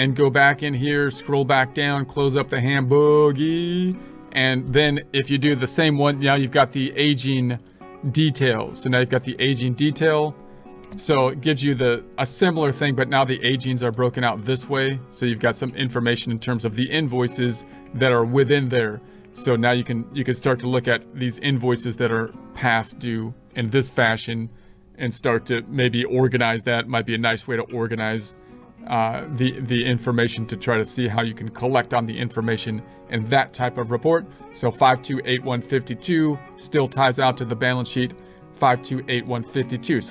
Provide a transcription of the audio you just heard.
and go back in here, scroll back down, close up the ham boogie. And then if you do the same one, now you've got the aging details. So now you've got the aging detail. So it gives you the a similar thing, but now the agings are broken out this way. So you've got some information in terms of the invoices that are within there. So now you can you can start to look at these invoices that are past due in this fashion and start to maybe organize that. Might be a nice way to organize uh, the the information to try to see how you can collect on the information in that type of report. So 528152 still ties out to the balance sheet 528152. So